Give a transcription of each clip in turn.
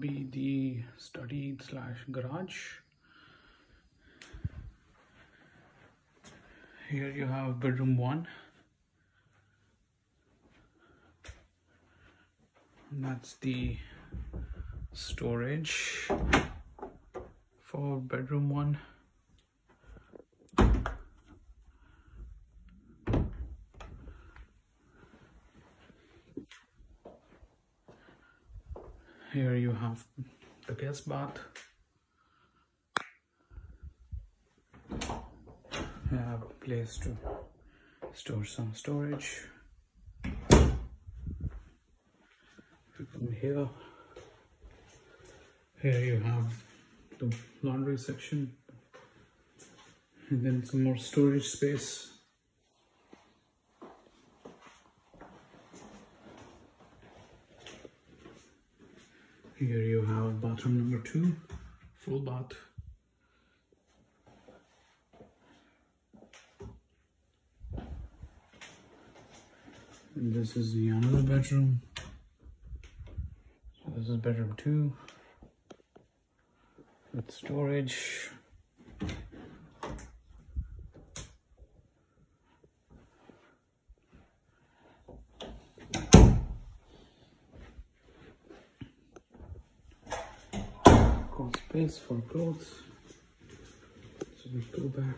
be the study slash garage. Here you have bedroom one. And that's the storage for bedroom one. Here you have the guest bath. Have a place to store some storage. Come here. Here you have the laundry section and then some more storage space. Here you have bathroom number two, full bath. And this is the another bedroom. So this is bedroom two with storage. Space for clothes. So we go back.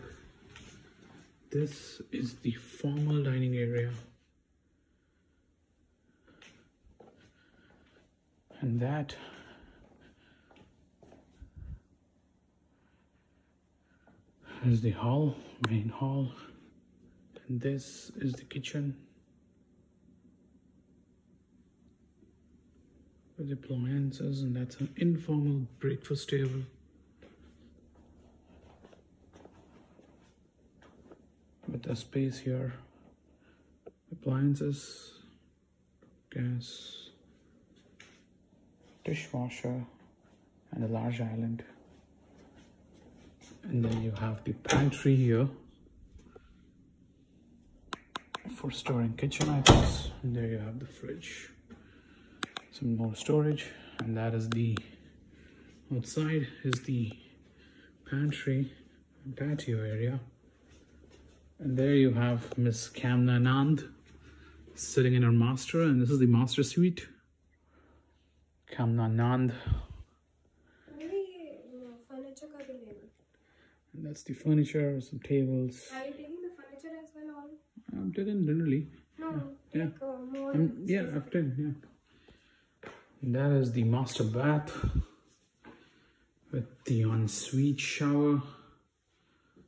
This is the formal dining area. And that is the hall, main hall. And this is the kitchen. With appliances, and that's an informal breakfast table. With a space here, appliances, gas, dishwasher, and a large island. And then you have the pantry here for storing kitchen items. And there you have the fridge some more storage and that is the outside is the pantry patio area. And there you have miss Kamna Anand sitting in her master and this is the master suite. Kamna Anand. And that's the furniture some tables. Are you taking the furniture as well All. i'm taking generally no yeah, like, uh, yeah. I'm, yeah i've taken yeah. And that is the master bath with the ensuite shower,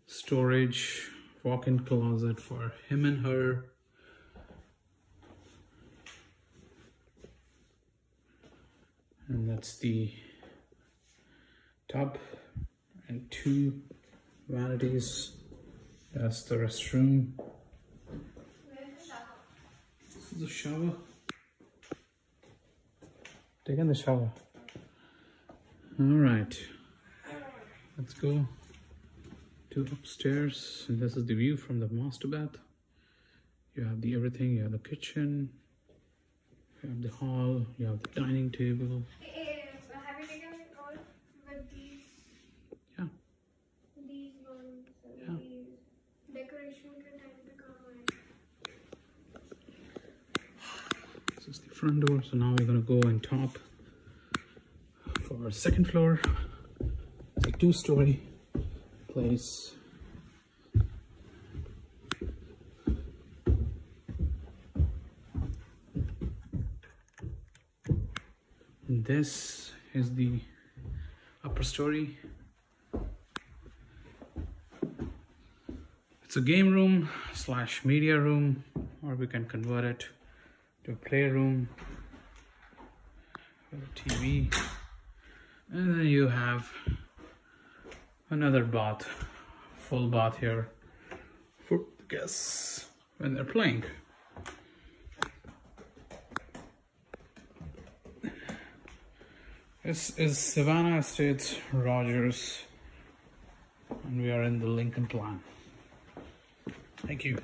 storage, walk-in closet for him and her. And that's the tub and two vanities. That's the restroom. This is the shower. Taking the shower. All right. Let's go to upstairs. And this is the view from the master bath. You have the everything. You have the kitchen. You have the hall. You have the dining table. Hey, so have you taken front door. So now we're gonna go and top for our second floor. It's a two-story place. And This is the upper story. It's a game room slash media room, or we can convert it a playroom a TV. And then you have another bath, full bath here for the guests when they're playing. This is Savannah Estates Rogers, and we are in the Lincoln Plan. Thank you.